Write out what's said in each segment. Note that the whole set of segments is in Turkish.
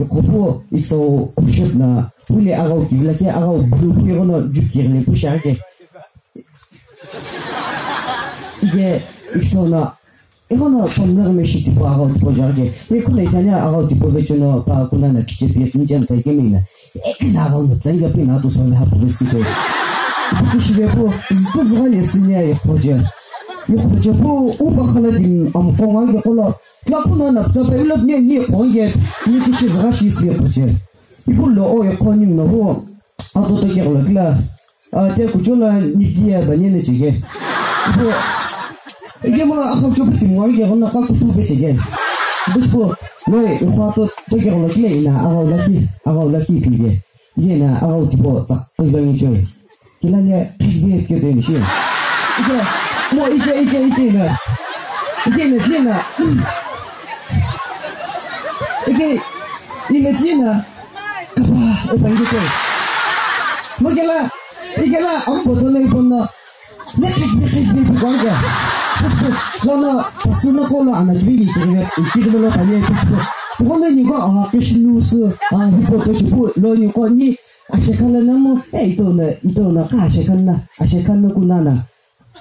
Yukupu ikso kushut na huli agaw kiglaki agaw blupi gono jukirli kushake. Ige ikso na Egono pomlar meshi tipo agaw tipo jarge. Ekuna itania agaw tipo vechono pa kuna na kiche piesin jam ta kemina. Ekna agaw na tanga pina to so na hapu veski to. Kushi vepo zizgali sinya ye hoja. yukhub jepu uba khala din am kongan ge kolo lapu na nap zape ulat nye nye kongye nye kishi zgashi isi ya kuche ibu lo o ya konyum na huo ato to kya kola kila te kucho la nidiya ba nye ne chege ibu ege ma akhav chobu ti mwari ge gona kak kutu be chege bishpo lo ya e to to kya kola ina agaw laki agaw laki kige ye na agaw tipo tak tibangin choy kila nye pishbe kyo te もういけいけいけいな。いけねついな。いけ、いけついな。カパ、おぱいでこい。もういけら、いけら、あんぼとねいぽんの。ねきききききこんか。この、パスのこのあなじみにいけるね。いけるものかね、パス。このにこ、あ、ペシヌース、あ、ひぽとしぽ、ろにこに、あしゃからなも、え、いとうな、いとうなか、あしゃかんな、あしゃかんのこなな。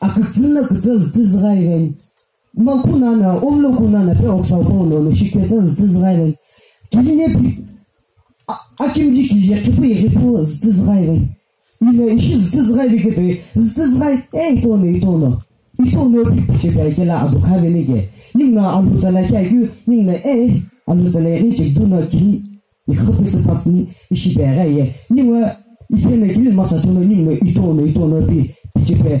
akıtın akıtın zıtız gayren. Man kunana, ovlo kunana pe oksa polo le şikesen zıtız gayren. Gidine pi akimci ki yakıpı yakıpı zıtız gayren. İle işi zıtız gayri gibi zıtız gay ey tonu itonu. İtonu pi piçe belgela abu kavenege. Ningna abu zalaka yu ningna ey abu zalaka çek duna ki yıkıpısı pasını işi bereye. Ningna İfene kilit masa tonu ningna itonu itonu pi piçe belgela